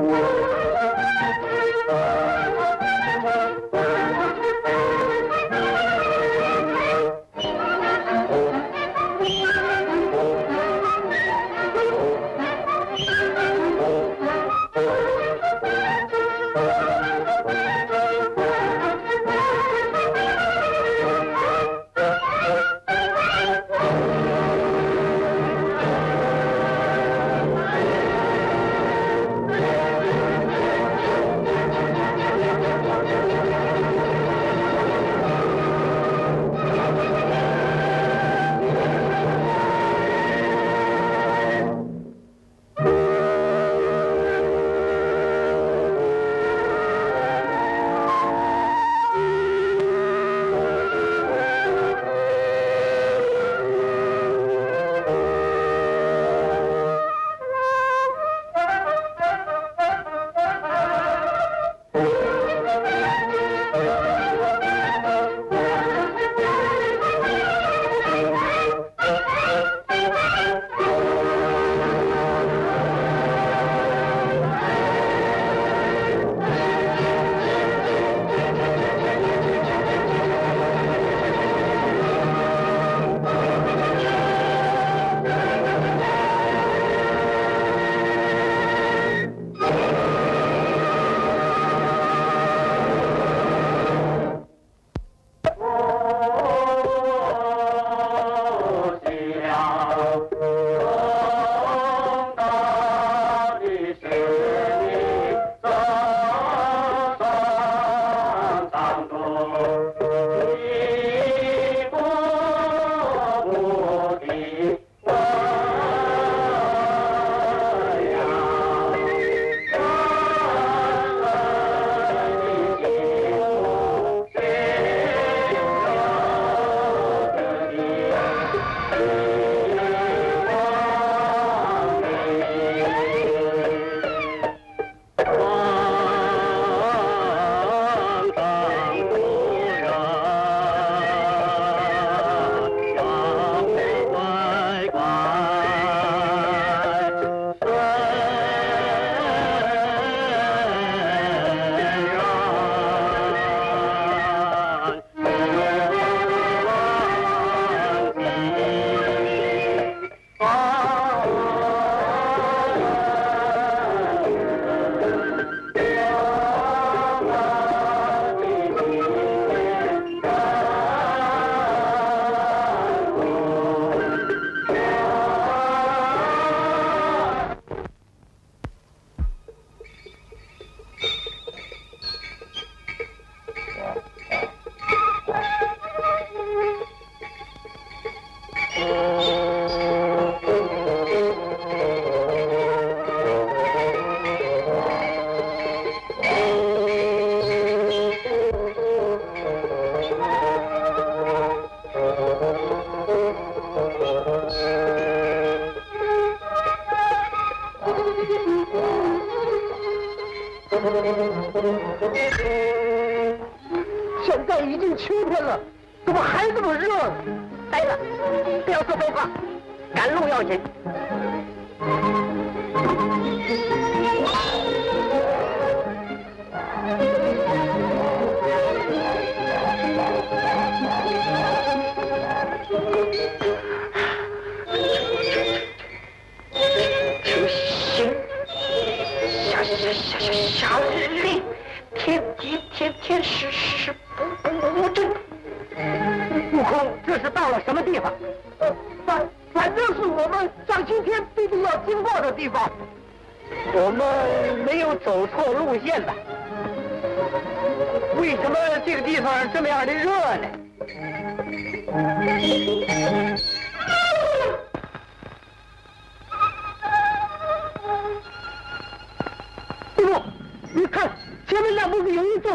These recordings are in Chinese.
Whoa.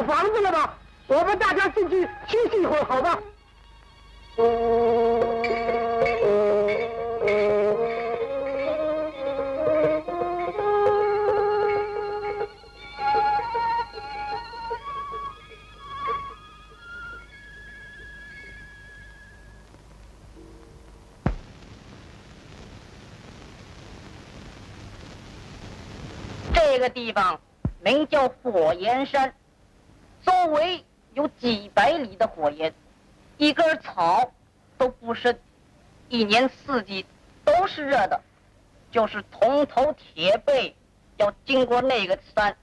房子了吗我们大家进去休息一会儿好吗这个地方名叫火焰山。周围有几百里的火焰，一根草都不生，一年四季都是热的。就是铜头铁背，要经过那个山，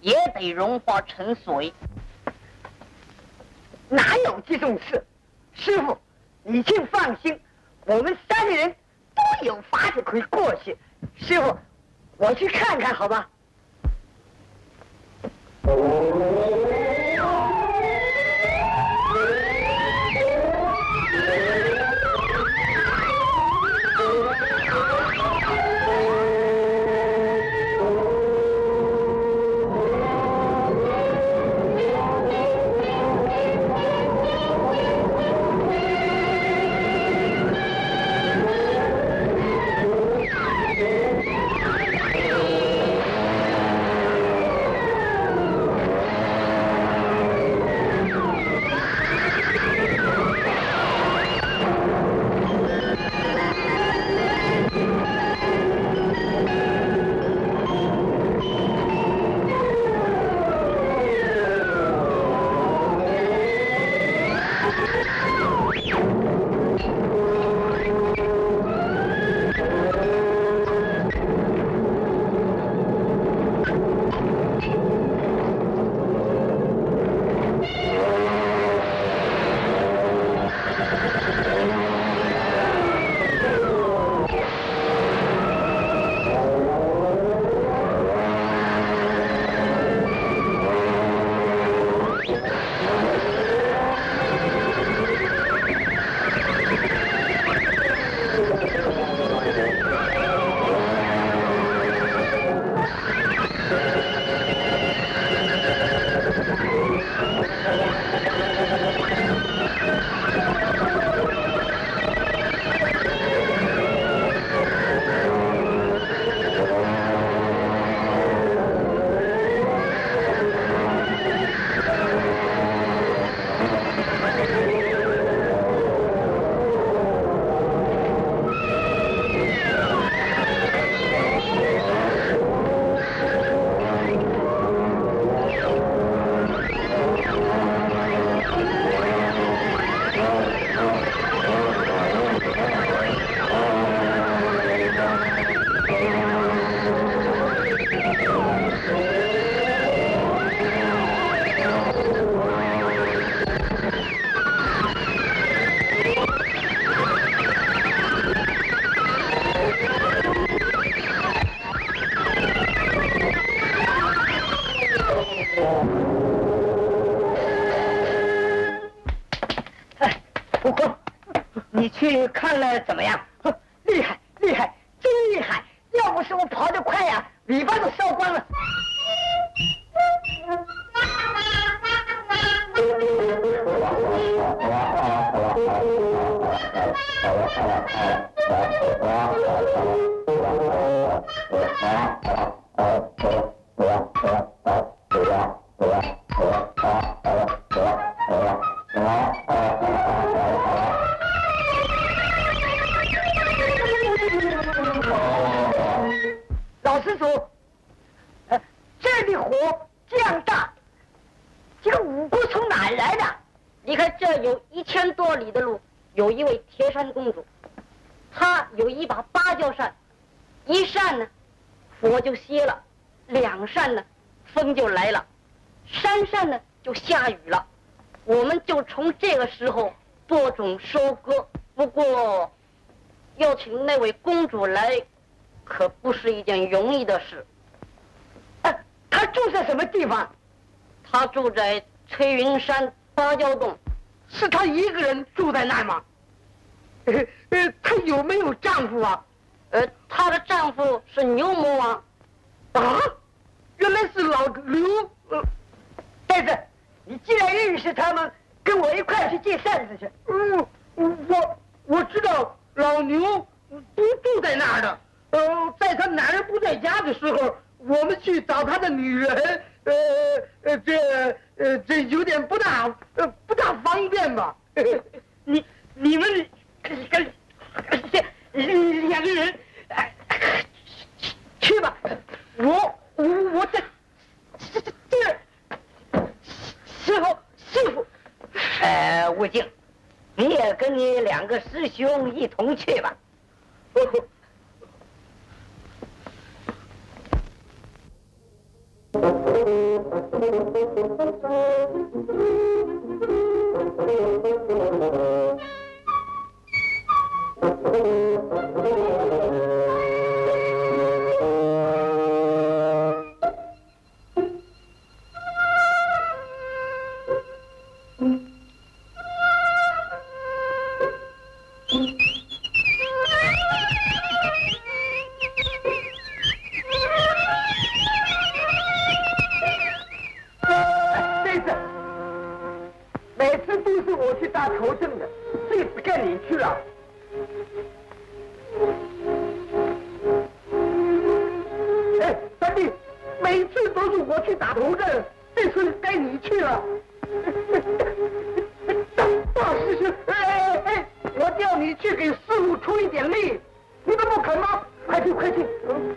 也得融化成水。哪有这种事？师傅，你请放心，我们三个人都有法子可以过去。师傅，我去看看，好吧？怎么样？播种收割。不过，要请那位公主来，可不是一件容易的事。哎，她住在什么地方？她住在翠云山芭蕉洞。是她一个人住在那儿吗？呃，呃，她有没有丈夫啊？呃，她的丈夫是牛魔王。啊，原来是老刘。呃，呆子，你既然认识他们，跟我一块去借扇子去嗯我我知道老牛不住在那儿的呃在他男人不在家的时候我们去找他的女人呃呃这呃这有点不大呃不大方便吧你你们这两个人去吧我我我在这这这师傅师傅哎，吴静，你也跟你两个师兄一同去吧。你去啊！哎，三弟，每次都是我去打头阵，这次该你去了。大师兄，哎哎哎，我叫你去给师傅出一点力，你都不肯吗？快去快去！嗯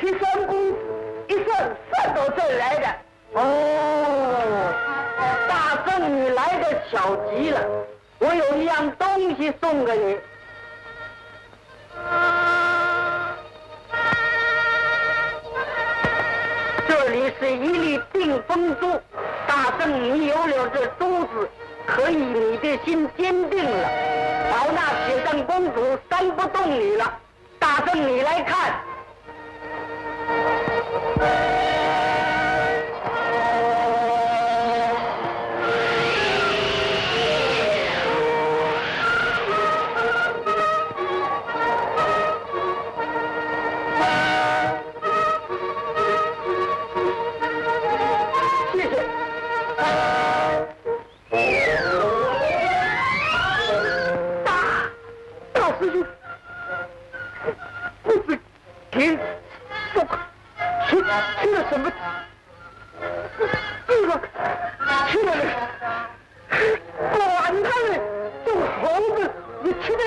齐三公一算，算到这儿来的。哦，大圣，你来的巧极了，我有一样东西送给你。这里是一粒定风珠，大圣，你有了这珠子，可以你的心坚定了，老那铁扇公主扇不动你了。大圣，你来看。Thank. শুধু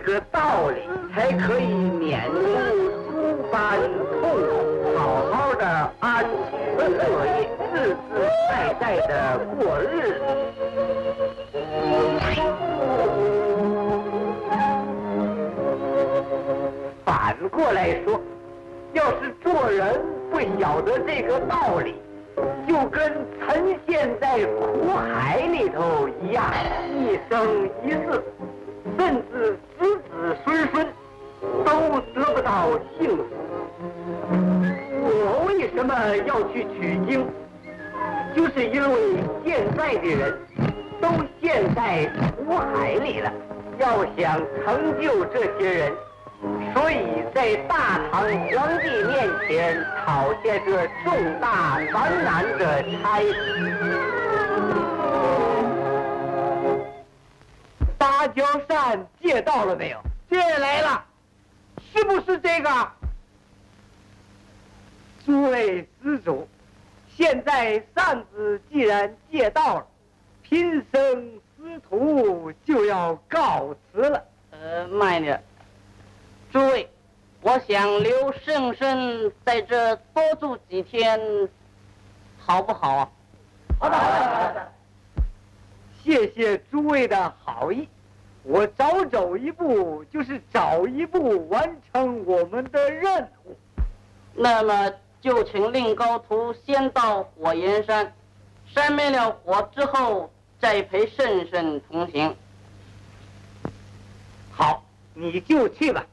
个道理，才可以免除诸般痛苦，好好的安居乐业，自自在在的过日子。反过来说，要是做人不晓得这个道理，就跟沉陷在苦海里头一样，一生一世，甚至孙孙都得不到幸福。我为什么要去取经？就是因为现在的人都陷在苦海里了，要想成就这些人。所以在大唐皇帝面前讨下这重大繁难的差。芭蕉扇借到了没有？借来了，是不是这个？诸位施主，现在扇子既然借到了，贫僧师徒就要告辞了。呃，慢点。诸位，我想留圣僧在这多住几天，好不好啊？好的，好的，好的。谢谢诸位的好意，我早走一步就是早一步完成我们的任务。那么就请令高徒先到火焰山山灭了火之后再陪圣圣同行。好你就去吧。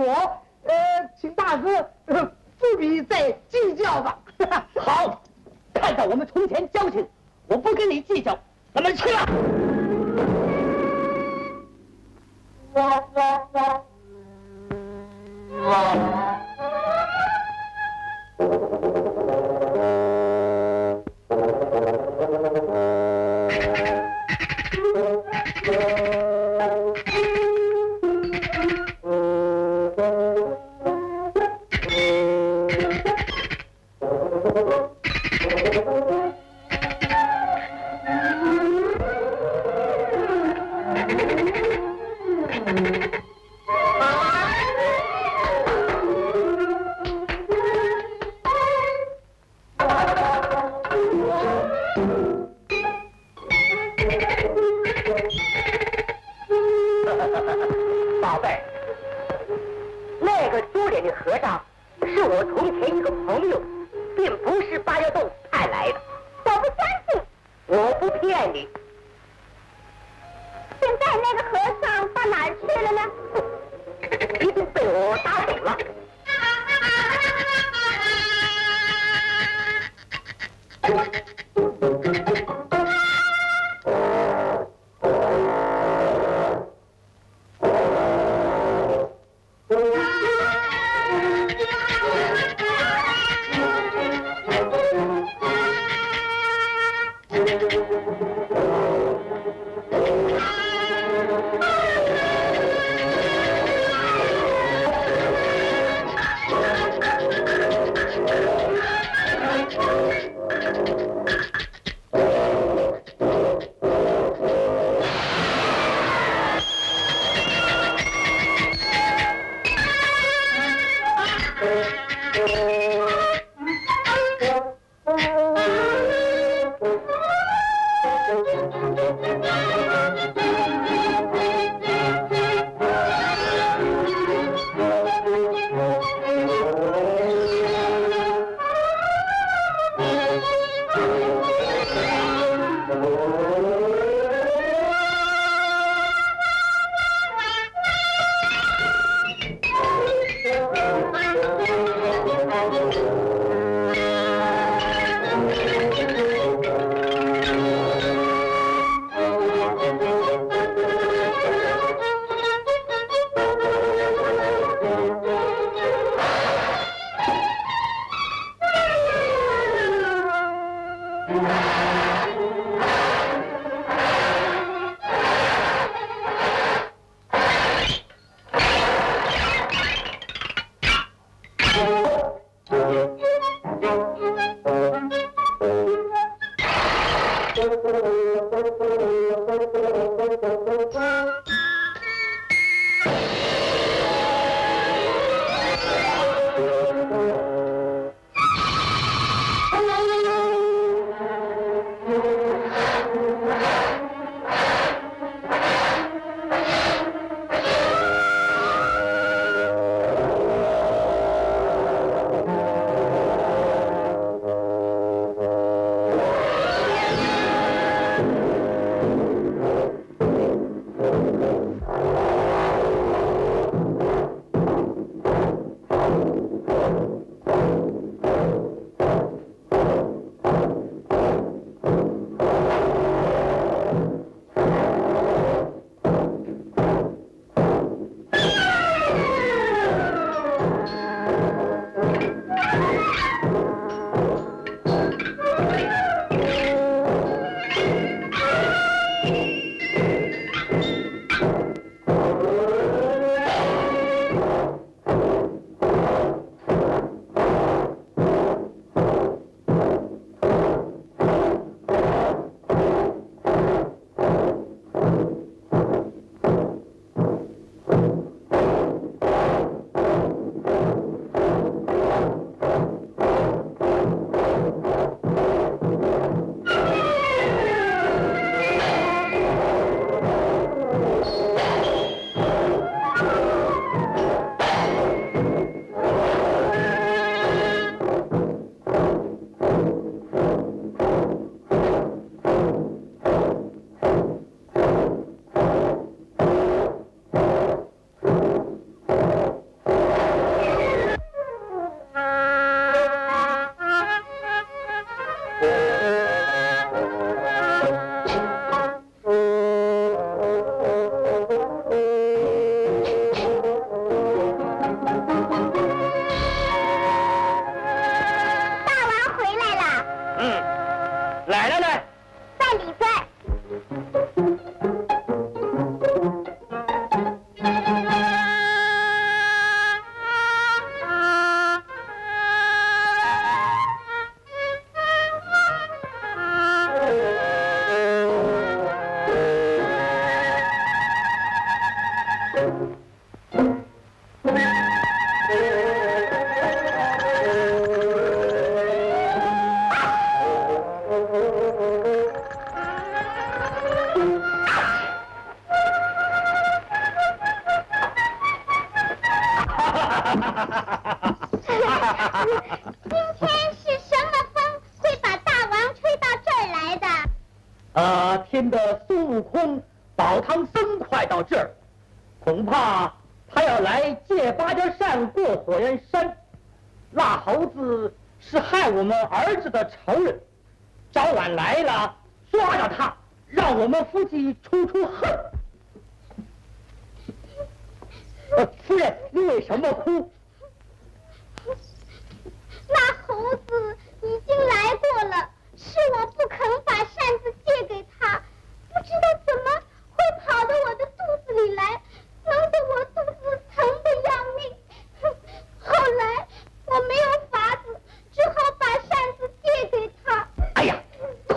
我呃请大哥不必再计较吧。好看到我们从前交情我不跟你计较咱们去了。哇哇哇哇。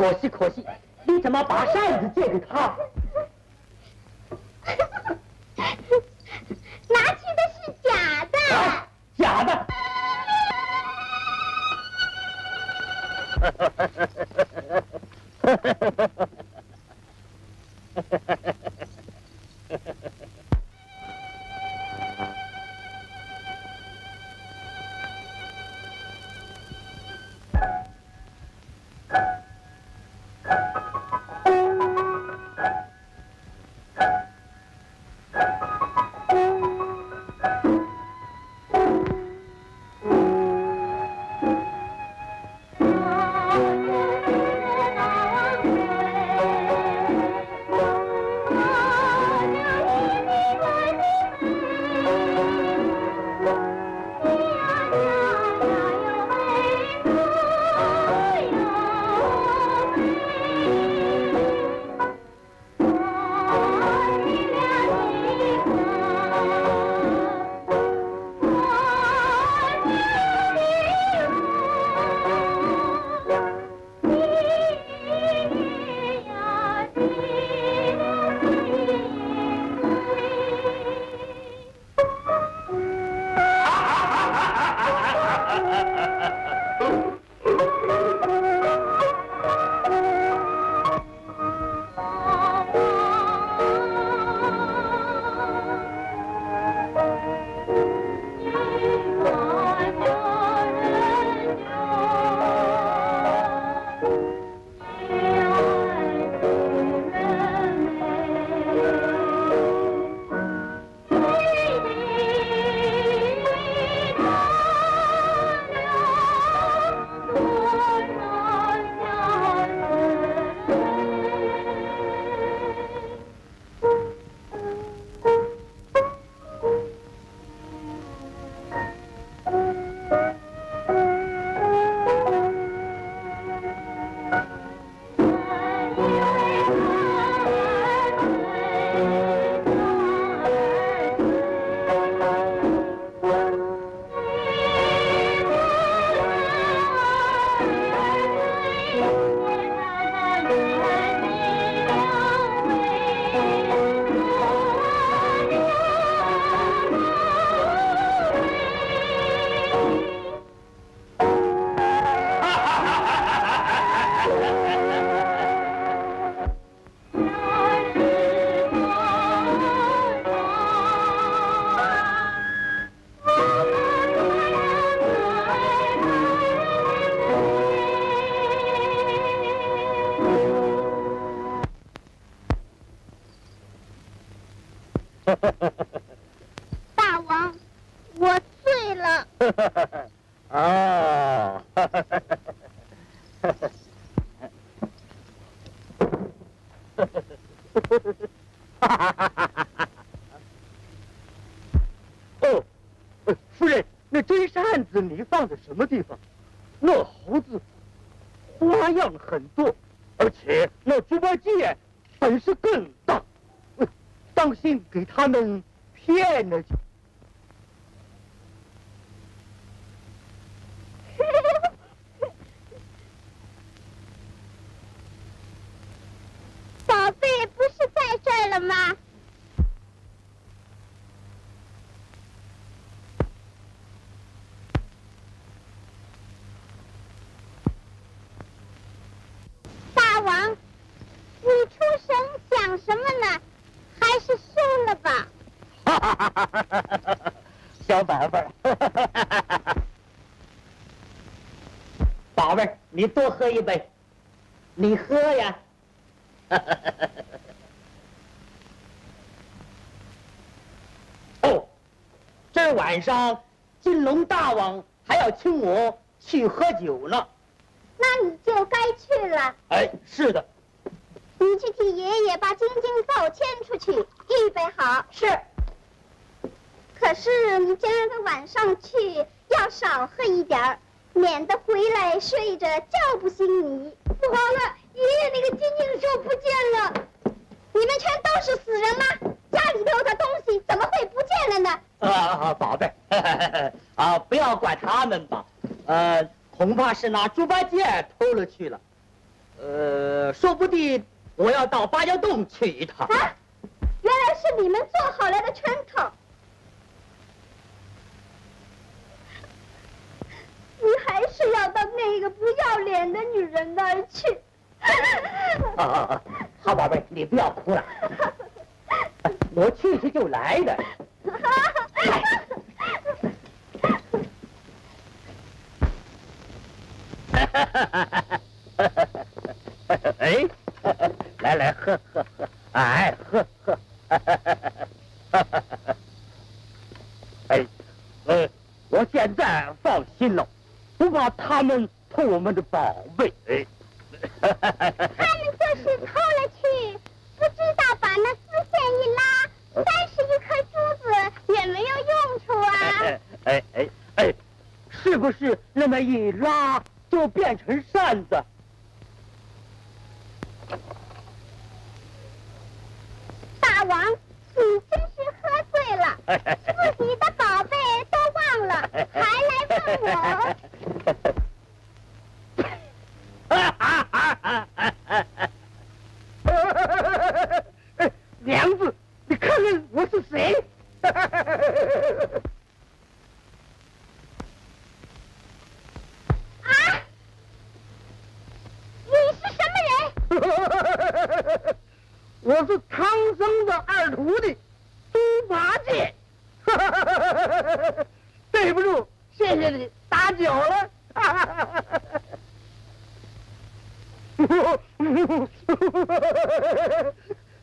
可惜可惜你怎么把扇子借给他？心给他们骗了去。宝贝不是在这儿了吗？大王，你出神想什么呢？还是收了吧。哈哈哈哈哈哈！小宝贝儿，宝贝儿，你多喝一杯，你喝呀。哦，这晚上金龙大王还要请我去喝酒呢。那你就该去了。哎，是的，你去替爷爷把晶晶抱牵出去，预备好。是。可是你今儿个晚上去要少喝一点儿，免得回来睡着叫不醒你。不好了，爷爷那个金晶兽不见了！你们全都是死人吗？家里头的东西怎么会不见了呢？啊，宝贝儿，啊，不要管他们吧，呃，恐怕是那猪八戒偷了去了，呃，说不定我要到芭蕉洞去一趟。啊，原来是你们做好了的圈套。你还是要到那个不要脸的女人那儿去。啊啊啊！好宝贝，你不要哭了，我去去就来的。哎，来来喝喝喝，哎喝喝。哎，呃，我现在放心了，不怕他们偷我们的宝贝。哎，他们就是偷了去，不知道把那丝线一拉，三十一颗珠子也没有用处啊。哎哎哎，是不是那么一拉就变成扇子？大王，你真是喝醉了，自己的宝贝都忘了，还来问我。娘子，你看看我是谁？啊！你是什么人？我是唐僧的二徒弟猪八戒。对不住，谢谢你打搅了。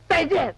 再见。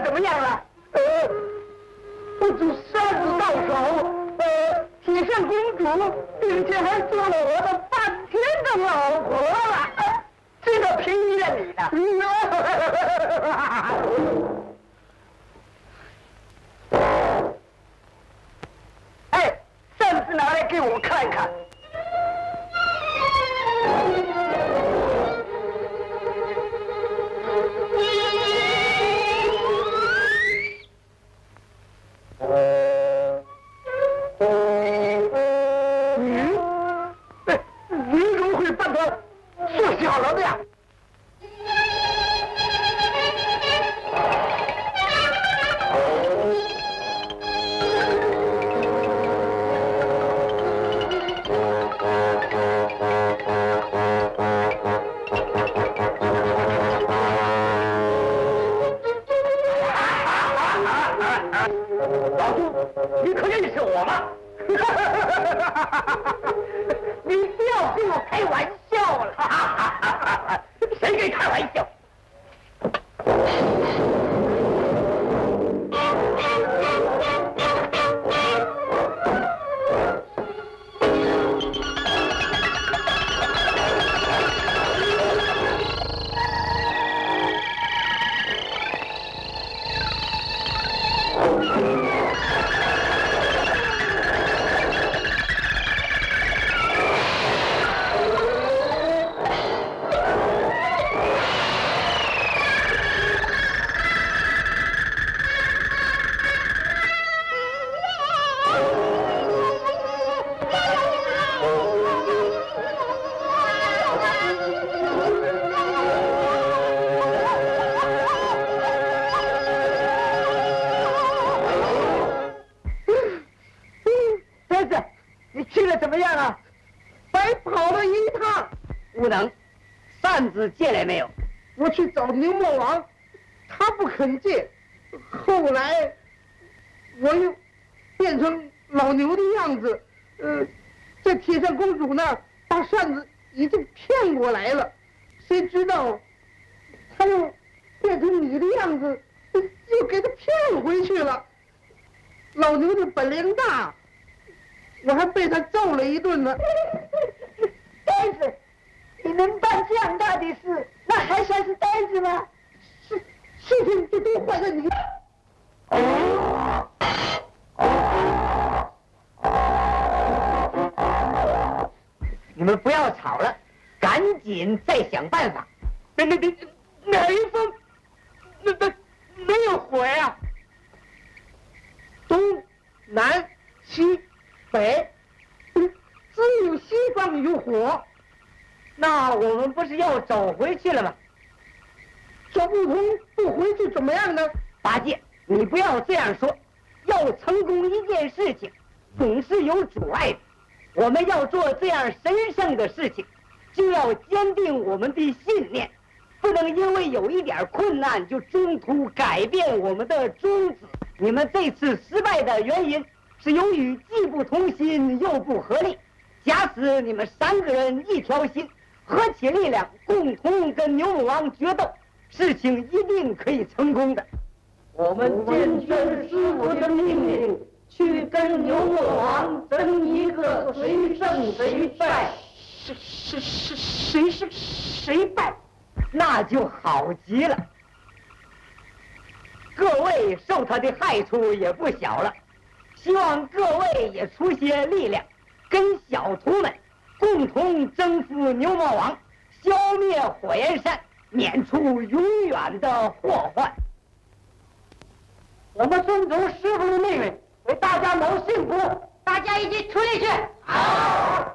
怎么样了？呃，我总三子到手，呃，铁上公主，并且还做了我的半天的老婆了。这个庭院里的，哎，上次拿来给我看看。他不肯借。后来我又变成老牛的样子，呃，在铁扇公主那儿把扇子已经骗过来了。谁知道他又变成你的样子，又给他骗回去了。老牛的本领大，我还被他揍了一顿呢。呆子。你能办这样大的事，那还算是呆子吗？事事情就都坏在你。你们不要吵了，赶紧再想办法。那那那哪一方？那那没有火呀？东南西北，只有西方有火。那我们不是要走回去了吗？走不通不回去怎么样呢？八戒，你不要这样说。要成功一件事情，总是有阻碍的。我们要做这样神圣的事情，就要坚定我们的信念，不能因为有一点困难就中途改变我们的宗旨。你们这次失败的原因，是由于既不同心又不合力。假使你们三个人一条心。合起力量，共同跟牛魔王决斗，事情一定可以成功的。我们坚决师傅的命令，去跟牛魔王争一个谁胜谁败。谁谁谁谁胜谁败？那就好极了。各位受他的害处也不小了，希望各位也出些力量，跟小徒们。共同征服牛魔王，消灭火焰山，免除永远的祸患。我们遵从师傅的命令，为大家谋幸福。大家一起出力去。好。